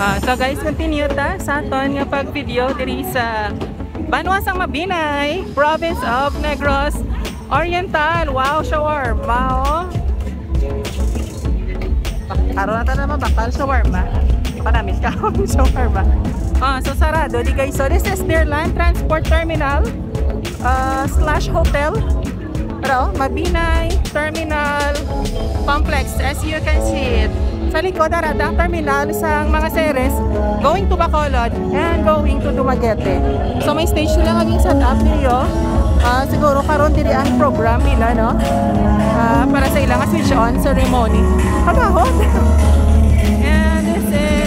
Ah, so guys, continue ta sa aton nga pag-video diri sa Banwasang Mabinay, Province of Negros Oriental. Wow, shawarma oh. Karoon na ta naman bakal shawarma. Panamis ka akong shawarma. Ah, so sarado di guys. So this is their land transport terminal uh, slash hotel. Pero, Mabinay Terminal Complex as you can see it. Sa likod na ang terminal sa mga series going to Bacolod and going to Dumaguete. So may stage sila maging set up niyo. Uh, siguro karon diri ang program nila no. Uh, para sa ilang switch on ceremony. Kabahot. and this is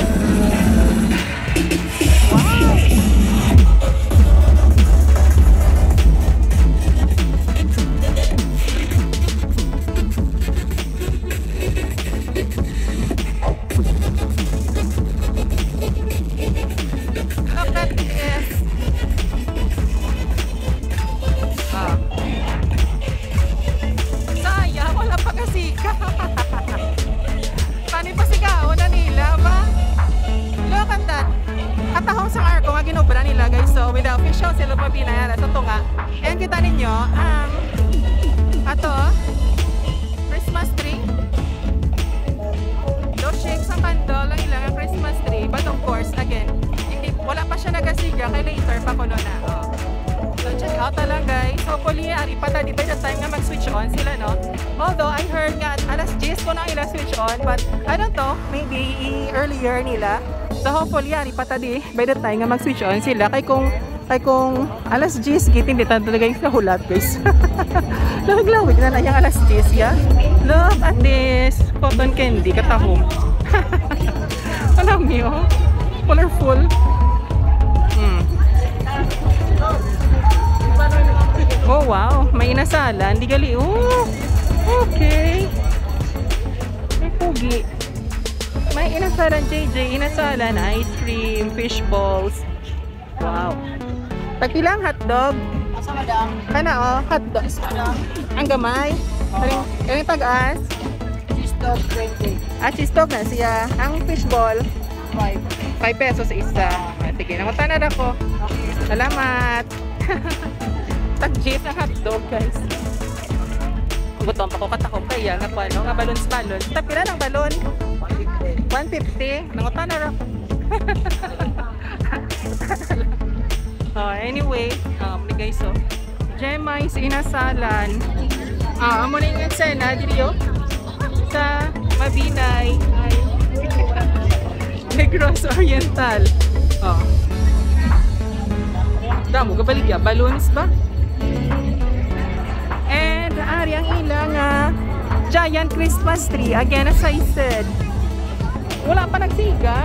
on sila, no? Although, I heard nga alas 10 ko na ila switch on, but I don't know, maybe earlier nila. So hopefully, ari pa ta di by the time nga mag-switch on sila. Kay kung kay kung alas 10 gitin di ta talaga yung kahulat guys. Lawig-lawig na na yung alas 10 ya. Look at this cotton candy katahom. Alam niyo, colorful. Inasalan. Di gali. Oh, okay. May pugi. May inasalan JJ, inasalan, ice cream, fish balls. Wow. Tagpilang hotdog. Asa madam? Kana oh, hotdog. Madam, Ang gamay. Karing, karing pag-as. cheese dog 20. Ah, cheese dog na siya. Ang fish ball, 5. 5 pesos isa. Ah, sige, nakutan na ako. Salamat. Tag-J sa hotdog, guys. Gutom pa ko katakog kaya nga pa, no? Nga balons. Tapila ng balon. 150. Nangutan na ako. oh, anyway, um, guys, so. Gemmi's inasalan. Ah, amo na yung eksena, dito sa Mabinay. Ay, Negros Oriental. Oh. Damo, kabalik ya. Balloons ba? And ari ang ilang ah, giant Christmas tree. Again, as I said, wala pa nagsiga.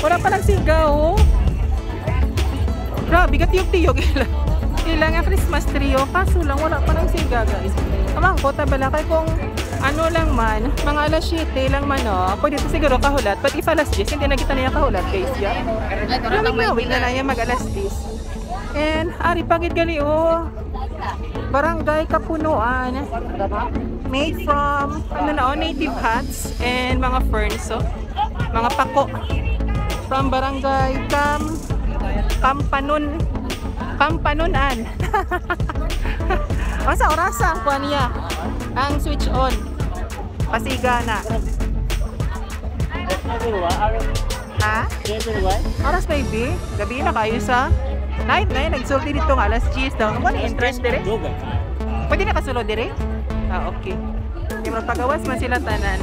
Wala pa nagsiga, oh. Grabe, katiyog-tiyog ilang. Ilang nga Christmas tree, oh. Kaso lang, wala pa nagsiga, guys. Tamang ko, tabala kay kung ano lang man, mga alas 7 lang man, oh. Pwede ito siguro kahulat. But if alas 10, hindi na kita niya kahulat, guys, ya. Lamig na lang yan mag alas 10. And, ari pagit gali, oh. Barangay Kapunuan. Made from, ano na, oh, native huts and mga ferns, oh. Mga pako. From Barangay Cam, Kampanon, Kampanunan. o sa orasa ang kuha niya. Ang switch on. Pasiga na. Ha? Oras baby? Gabi na kayo sa night na. Nagsulti dito ng alas 10 daw. Ano ni entrance dire? Pwede na kasulod dire? Ah, okay. Yung magpagawas man sila tanan.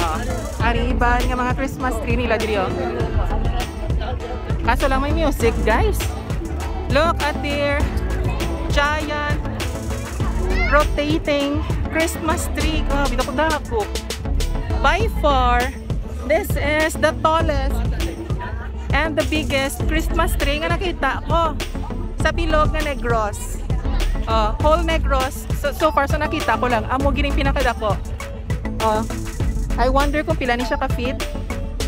Ah, ari iban nga mga Christmas tree nila diri oh. Kaso lang may music, guys. Look at their giant rotating Christmas tree. Grabe, oh, dako By far, this is the tallest and the biggest Christmas tree nga nakita ko sa bilog nga Negros. Oh, whole Negros. So, so far, so nakita ko lang. Amo gining pinakadako. Oh, I wonder kung pila ni siya ka-fit.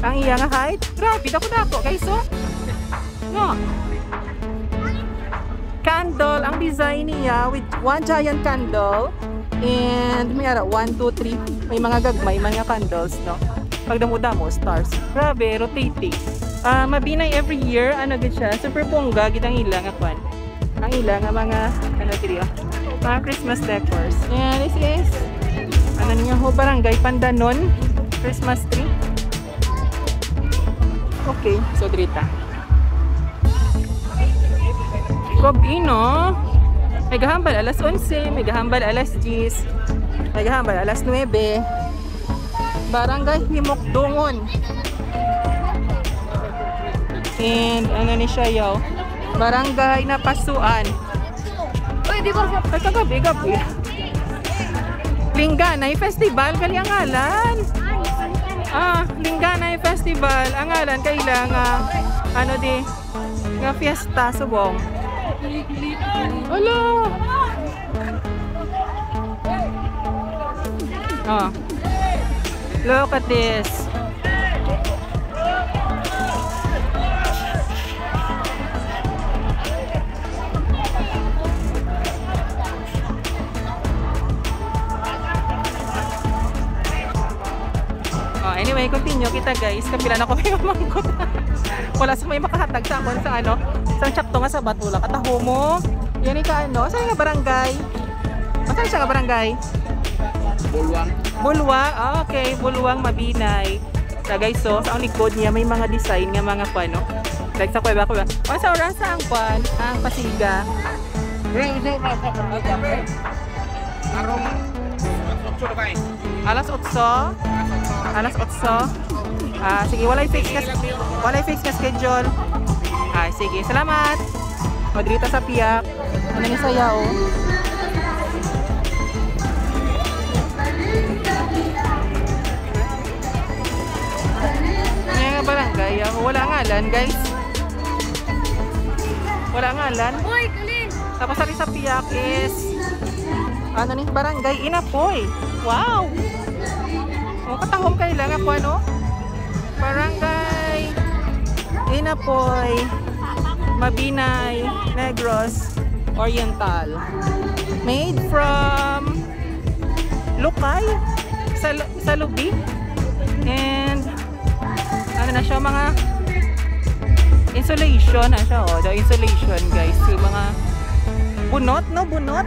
Ang iya nga height. Grabe, dako-dako, guys, oh. No. Candle, ang design niya with one giant candle And may ara 1 2 3 may mga gagmay mga candles no. Pag damo-damo stars. Grabe rotating. Ah, mabinay every year ano gid siya. Super bongga gid ang ila nga kwan. Ang ila nga mga ano diri ah, mga Christmas decors. And this is ano niya ho barangay Pandanon Christmas tree. Okay, so drita. Gabi no. May gahambal alas 11, may gahambal alas 10, may gahambal alas 9. Barangay Himokdungon. And ano ni siya yaw? Barangay Napasuan. Uy, di ba? Ay, kagabi, gabi. Lingganay Festival, kali ang ngalan. Ah, Lingganay Festival, ang ngalan kailangan ano di, nga fiesta subong. Hello. Oh. Look at this. Oh, anyway, continue kita guys. Kapila na ko may mamangkot. Wala sa may makahatag sa akon sa ano. Sa tsakto nga sa Batula. Kataho mo. Yan ka ano. Saan nga barangay? Saan siya nga barangay? Bulwang. Bulwang. Ah, okay. Bulwang Mabinay. Sa guys, so sa ang likod niya may mga design nga mga pano. Like sa kuweba kuweba. O sa oras sa ang pan, ang pasiga. Ring, ring, ring. Arong. Churukay. Alas 8. Alas 8. Ah, sige, walay fix ka walay fix ka schedule. Ah, sige, salamat. Madrita sa piyak. Ano ni saya oh. Ngayon nga barangay, wala ngalan guys. Wala ngalan. Uy, kalin. Tapos sa piyak is ano ni barangay Inapoy. Wow. O katahom kay lang ako ano? Barangay. Inapoy Mabinay Negros Oriental. Made from Lukay sa sa Lubi and ano na siya mga insulation na siya oh, the insulation guys. Yung mga bunot no? Bunot?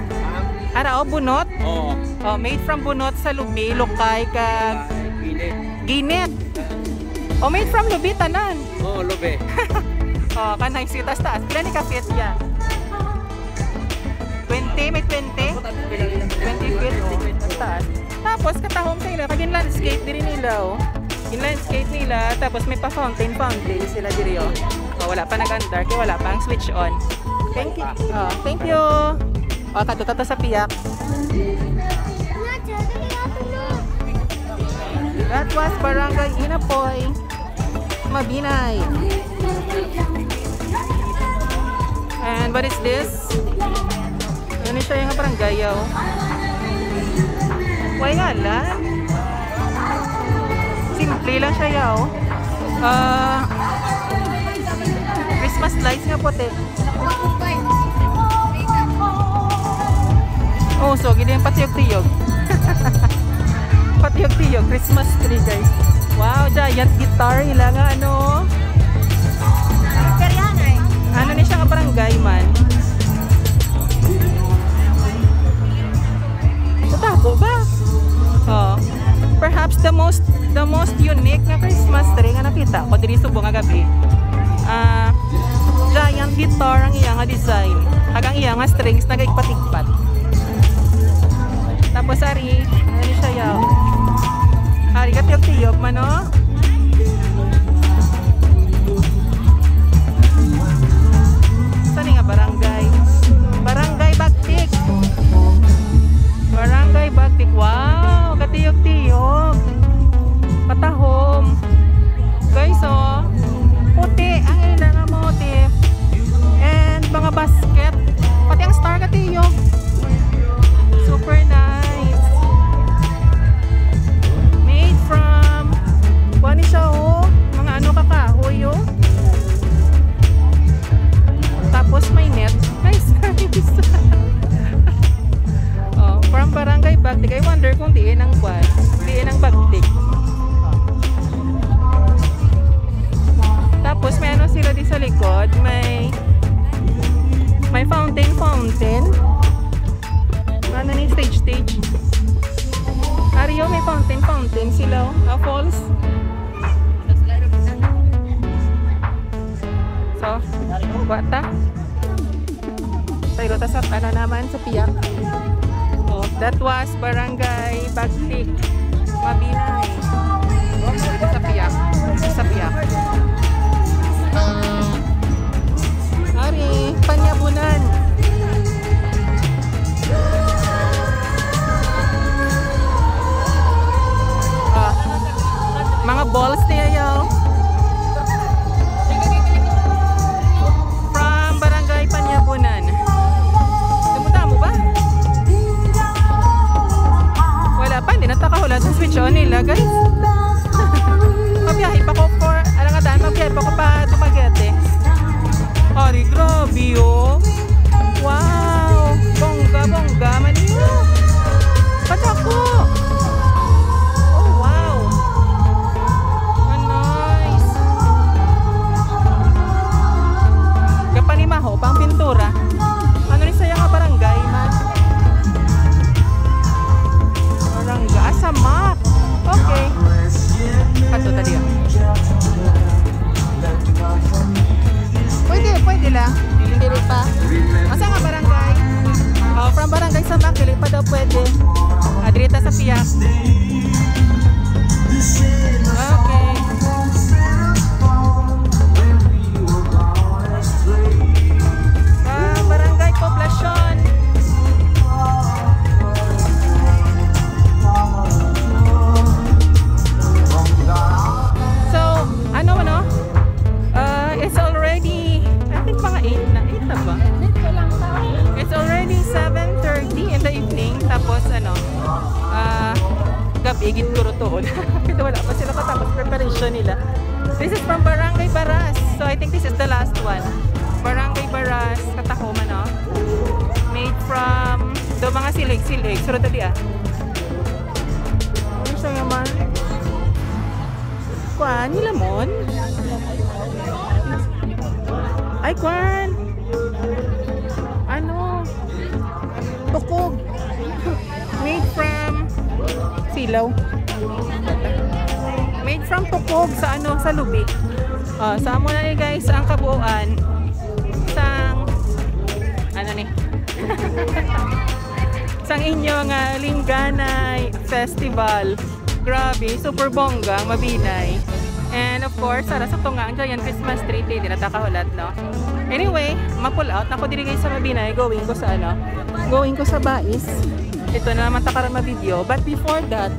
Ara oh bunot? Oo. oh made from bunot sa lubi lokay kag Pilit. ginit. Oh made from lubi tanan. Oo, lobe. oh kanay sitas taas. Pila ni kapit yan 20 may 20 20 feet oh, taas. Tapos katahom kayo kag in landscape diri nila oh. In landscape nila tapos may pa fountain sila diri oh, oh wala pa nag-andar kaya wala pa ang switch on. Thank you. Oh, thank you. Oh katuta to sa piyak That was Barangay Inapoy, Mabinay. And what is this? Ano siya yung barangay yaw? Lang? Simple lang siya yaw. Ah, Christmas lights nga puti. Oh, so gini yung patiyog-tiyog. patiyog-tiyog, Christmas tree guys. Wow, giant guitar nila nga ano. Ano ni siya nga barangay man? Tatako ba? Oh. Perhaps the most the most unique nga Christmas tree nga nakita ko diri subong nga gabi. Ah, giant guitar ang iya nga design. Hagang iya nga strings nagigpatigpat. Tapos Tayo ta sa ano naman sa piyak. Oh, that was Barangay Bagtik. Mabinay. Dito sa piyak. Sa piyak. Ari, panyabunan. Ah, mga balls niya yaw. Kwan, nilamon? Ay, kwan! Ano? Tukog. Made from silaw. Made from tukog sa ano, sa lubi. Oh, sa amo na ni guys ang kabuuan sang ano ni? sang inyong uh, Lingganay Festival. Grabe, super bongga, mabinay. And of course, para sa tunga ang giant Christmas tree, di na takahulat, no? Anyway, ma-pull out. Ako diri sa Mabinay, going ko sa ano? Going ko sa Bais. Ito na naman takaran ma-video. But before that,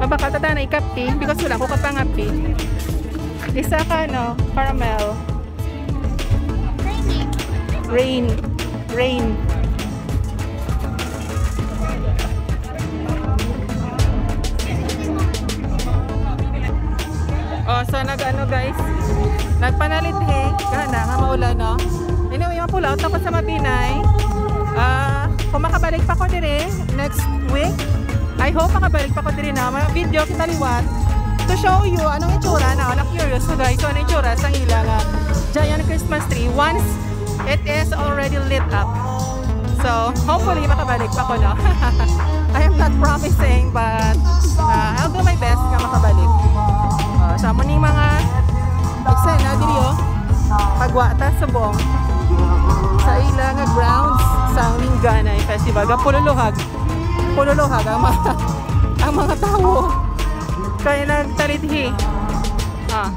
mabakata na ikapi because wala ko kapangapi. Isa ka, no? Caramel. Rain. Rain. Oh, nag-ano guys, nagpanalit he, gana nga maulan no. Anyway, mapulaw tapos sa Mabinay. Ah, kung makabalik pa ko dire next week, I hope makabalik pa ko dire na mga video kita liwat to show you anong itsura na na curious so guys, so anong itsura sa ila nga giant Christmas tree once it is already lit up. So, hopefully makabalik pa ko no. I am not promising but uh, I'll do my best nga makabalik. Pagwata sa buong sa ila nga grounds sa Minganay Festival. Ga pululuhag. Pululuhag ang mga ang mga tao. Kaya nagtalithi. Ah.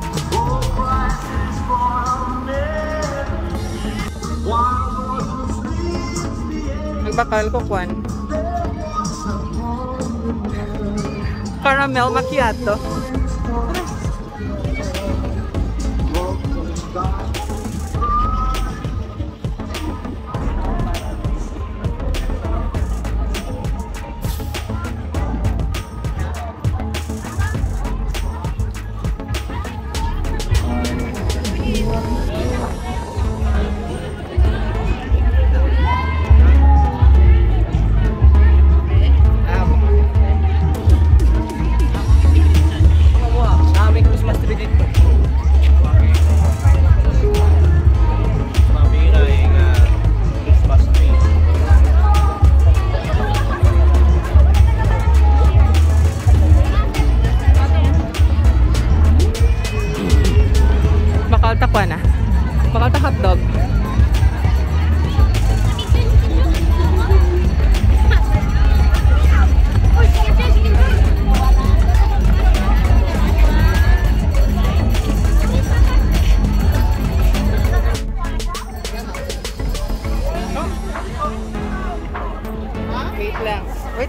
Nagbakal ko kwan. Caramel macchiato.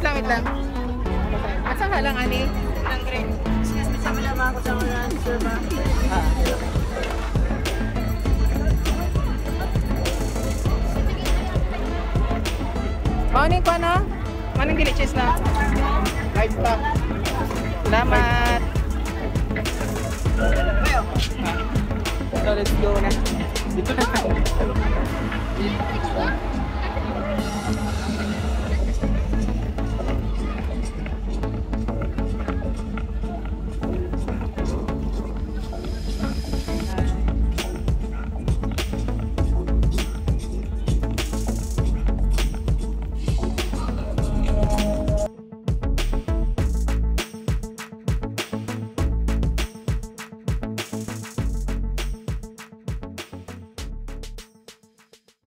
wait lang, wait lang. Asa ka lang, Ani? Lang, Greg. Excuse me, sama lang ako sa mga answer ba? Ah. Oh, ano ko na? Manong na? Live pa. Salamat. So, let's go na. Dito na tayo.